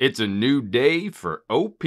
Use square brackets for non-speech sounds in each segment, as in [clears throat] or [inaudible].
It's a new day for OP.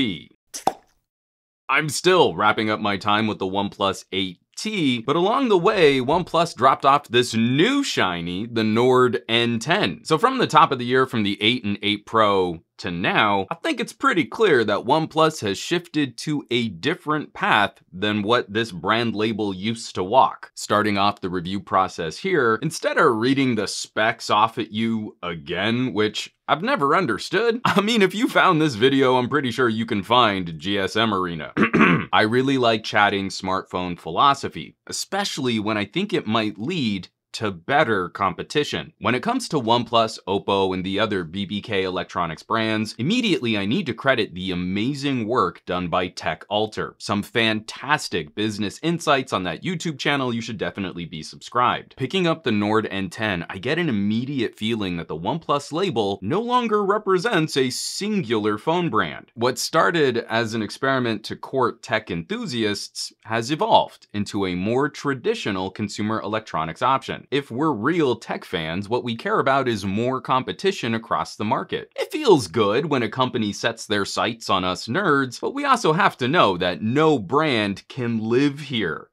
I'm still wrapping up my time with the OnePlus 8T, but along the way, OnePlus dropped off this new shiny, the Nord N10. So from the top of the year from the 8 and 8 Pro to now, I think it's pretty clear that OnePlus has shifted to a different path than what this brand label used to walk. Starting off the review process here, instead of reading the specs off at you again, which I've never understood. [laughs] I mean, if you found this video, I'm pretty sure you can find GSM Arena. [clears throat] I really like chatting smartphone philosophy, especially when I think it might lead to better competition. When it comes to OnePlus, Oppo, and the other BBK electronics brands, immediately I need to credit the amazing work done by TechAltar. Some fantastic business insights on that YouTube channel, you should definitely be subscribed. Picking up the Nord N10, I get an immediate feeling that the OnePlus label no longer represents a singular phone brand. What started as an experiment to court tech enthusiasts has evolved into a more traditional consumer electronics option. If we're real tech fans, what we care about is more competition across the market. It feels good when a company sets their sights on us nerds, but we also have to know that no brand can live here.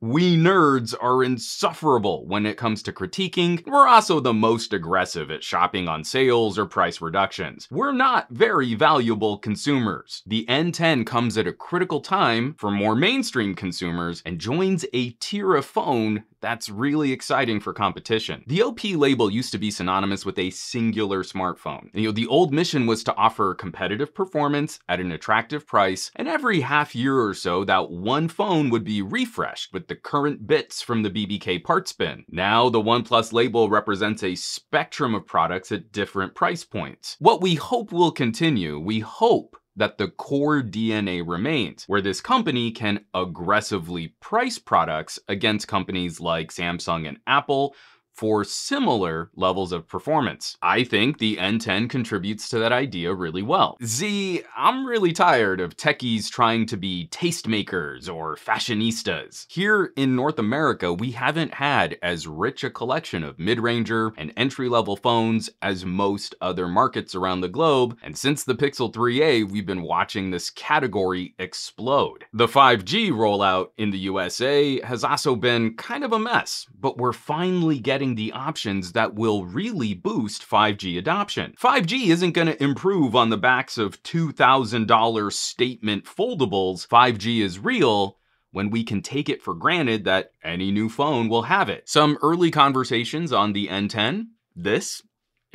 We nerds are insufferable when it comes to critiquing. We're also the most aggressive at shopping on sales or price reductions. We're not very valuable consumers. The N10 comes at a critical time for more mainstream consumers and joins a tier of phone that's really exciting for competition. The OP label used to be synonymous with a singular smartphone. You know, the old mission was to offer competitive performance at an attractive price, and every half year or so, that one phone would be refreshed with the current bits from the BBK parts bin. Now, the OnePlus label represents a spectrum of products at different price points. What we hope will continue, we hope that the core DNA remains, where this company can aggressively price products against companies like Samsung and Apple for similar levels of performance. I think the N10 contributes to that idea really well. Z, I'm really tired of techies trying to be tastemakers or fashionistas. Here in North America, we haven't had as rich a collection of mid-ranger and entry-level phones as most other markets around the globe, and since the Pixel 3a, we've been watching this category explode. The 5G rollout in the USA has also been kind of a mess, but we're finally getting the options that will really boost 5G adoption. 5G isn't going to improve on the backs of $2,000 statement foldables. 5G is real, when we can take it for granted that any new phone will have it. Some early conversations on the N10, this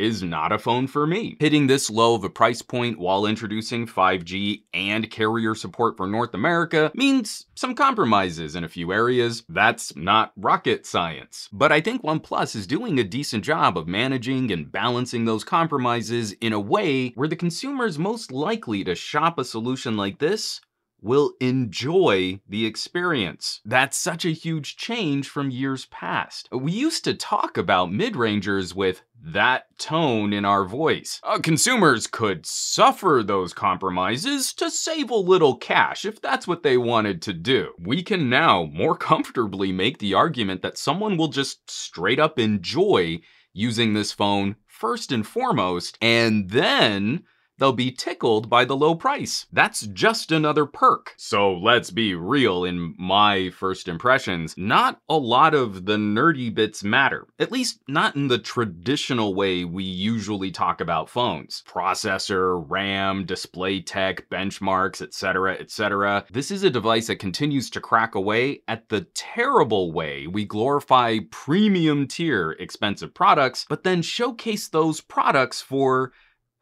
is not a phone for me. Hitting this low of a price point while introducing 5G and carrier support for North America means some compromises in a few areas. That's not rocket science. But I think OnePlus is doing a decent job of managing and balancing those compromises in a way where the consumer is most likely to shop a solution like this will enjoy the experience. That's such a huge change from years past. We used to talk about mid-rangers with that tone in our voice. Uh, consumers could suffer those compromises to save a little cash if that's what they wanted to do. We can now more comfortably make the argument that someone will just straight up enjoy using this phone first and foremost, and then they'll be tickled by the low price. That's just another perk. So let's be real, in my first impressions, not a lot of the nerdy bits matter. At least not in the traditional way we usually talk about phones. Processor, RAM, display tech, benchmarks, etc, etc. This is a device that continues to crack away at the terrible way we glorify premium tier expensive products, but then showcase those products for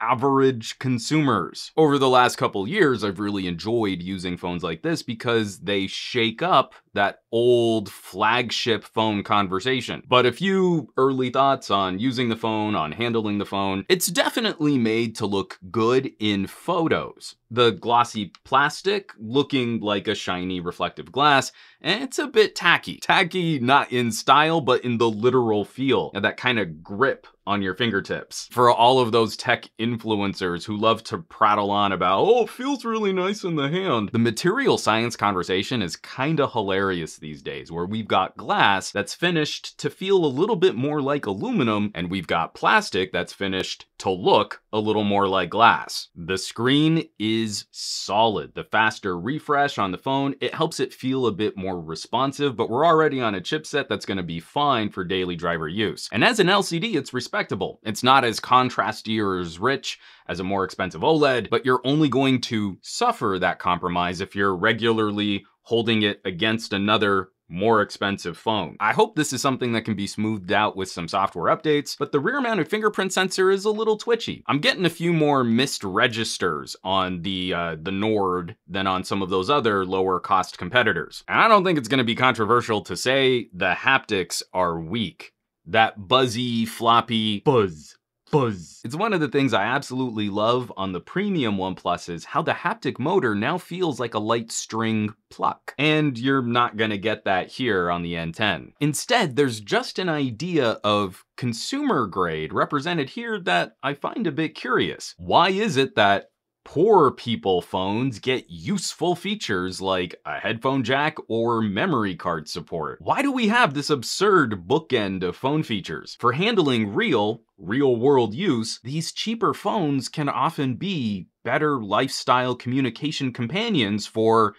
average consumers. Over the last couple years, I've really enjoyed using phones like this because they shake up that old flagship phone conversation. But a few early thoughts on using the phone, on handling the phone. It's definitely made to look good in photos. The glossy plastic looking like a shiny reflective glass, and it's a bit tacky. Tacky not in style, but in the literal feel, and that kind of grip on your fingertips. For all of those tech influencers who love to prattle on about, oh, feels really nice in the hand, the material science conversation is kinda hilarious hilarious these days, where we've got glass that's finished to feel a little bit more like aluminum, and we've got plastic that's finished to look a little more like glass. The screen is solid. The faster refresh on the phone, it helps it feel a bit more responsive, but we're already on a chipset that's gonna be fine for daily driver use. And as an LCD, it's respectable. It's not as contrasty or as rich as a more expensive OLED, but you're only going to suffer that compromise if you're regularly holding it against another more expensive phone. I hope this is something that can be smoothed out with some software updates, but the rear mounted fingerprint sensor is a little twitchy. I'm getting a few more missed registers on the, uh, the Nord than on some of those other lower cost competitors. And I don't think it's gonna be controversial to say the haptics are weak. That buzzy, floppy buzz buzz. It's one of the things I absolutely love on the premium OnePlus is how the haptic motor now feels like a light string pluck. And you're not gonna get that here on the N10. Instead, there's just an idea of consumer grade represented here that I find a bit curious. Why is it that poor people phones get useful features like a headphone jack or memory card support. Why do we have this absurd bookend of phone features? For handling real, real world use, these cheaper phones can often be better lifestyle communication companions for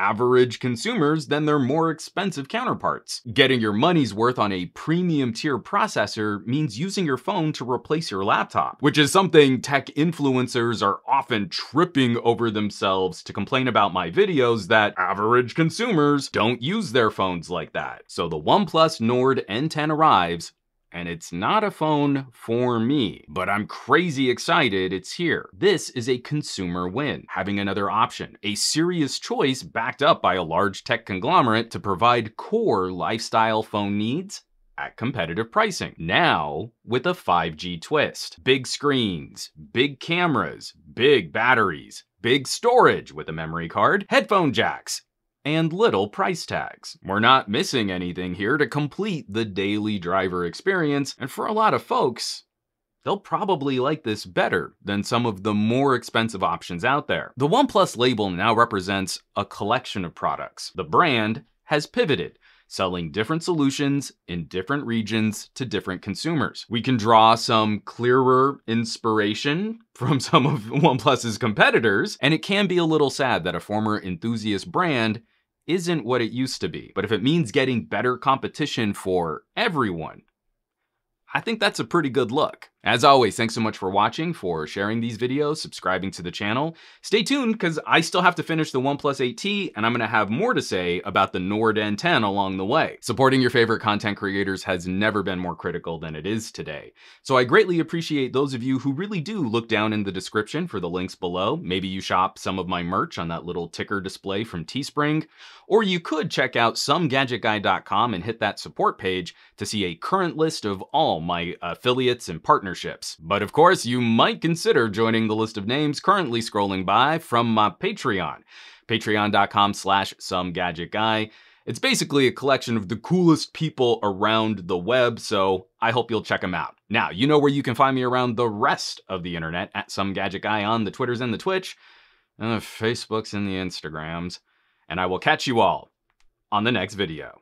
average consumers than their more expensive counterparts. Getting your money's worth on a premium tier processor means using your phone to replace your laptop, which is something tech influencers are often tripping over themselves to complain about my videos that average consumers don't use their phones like that. So the OnePlus Nord N10 arrives and it's not a phone for me, but I'm crazy excited it's here. This is a consumer win, having another option, a serious choice backed up by a large tech conglomerate to provide core lifestyle phone needs at competitive pricing. Now, with a 5G twist. Big screens, big cameras, big batteries, big storage with a memory card, headphone jacks, and little price tags. We're not missing anything here to complete the daily driver experience, and for a lot of folks, they'll probably like this better than some of the more expensive options out there. The OnePlus label now represents a collection of products. The brand has pivoted, selling different solutions in different regions to different consumers. We can draw some clearer inspiration [laughs] from some of [laughs] OnePlus's competitors, and it can be a little sad that a former enthusiast brand isn't what it used to be. But if it means getting better competition for everyone, I think that's a pretty good look. As always, thanks so much for watching, for sharing these videos, subscribing to the channel. Stay tuned, because I still have to finish the OnePlus 8T, and I'm gonna have more to say about the Nord N10 along the way. Supporting your favorite content creators has never been more critical than it is today. So I greatly appreciate those of you who really do look down in the description for the links below. Maybe you shop some of my merch on that little ticker display from Teespring, or you could check out somegadgetguy.com and hit that support page to see a current list of all my uh, affiliates and partners partnerships. But of course, you might consider joining the list of names currently scrolling by from my Patreon, patreon.com slash somegadgetguy. It's basically a collection of the coolest people around the web, so I hope you'll check them out. Now, you know where you can find me around the rest of the internet, at Some Gadget Guy on the Twitters and the Twitch, and the Facebooks and the Instagrams, and I will catch you all on the next video.